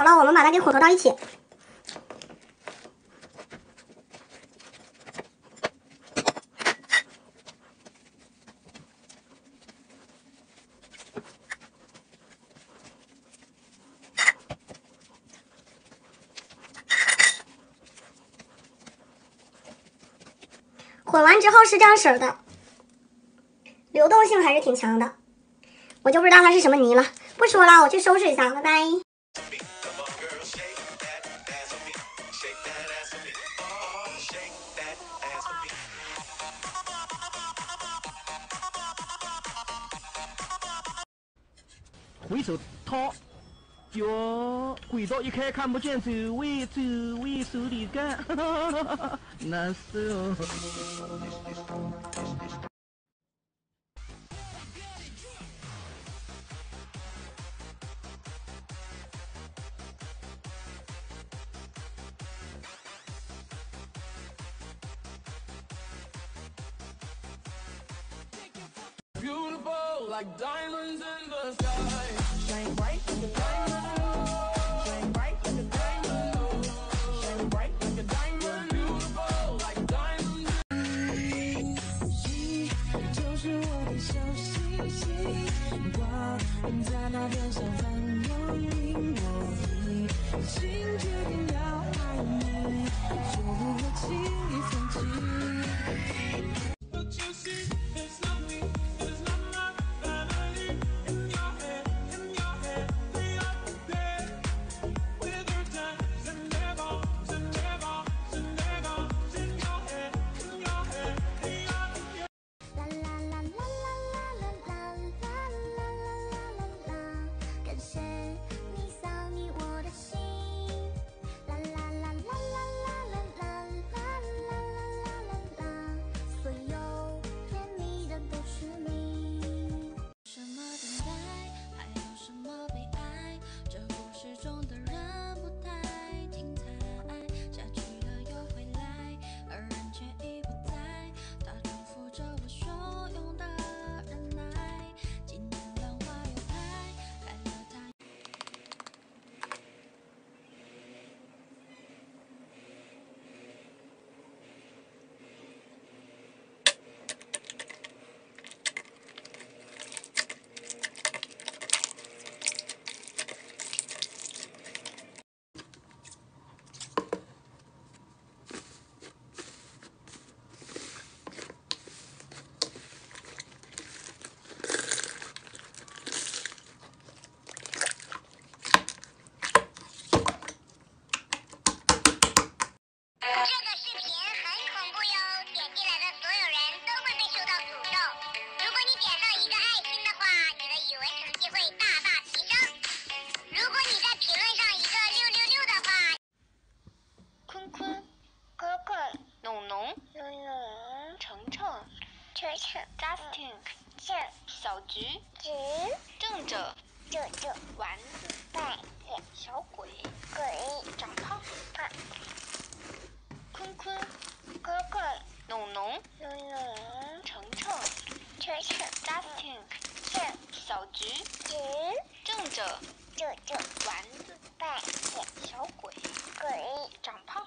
好了，我们把它给混合到一起。混完之后是这样式的，流动性还是挺强的。我就不知道它是什么泥了，不说了，我去收拾一下，拜拜。回手掏，哟，轨道一开看不见，走位走位手里干，难受。Like diamonds in the sky. Shine bright like a diamond. Justin，Justin，正，小菊，菊，正着，正着，丸子，丸子，小鬼，鬼，长胖，胖，坤坤，坤坤，农农，农农，程程，程程，Justin，正，小菊，菊，正着，正着，丸子，丸子，小鬼，鬼，长胖。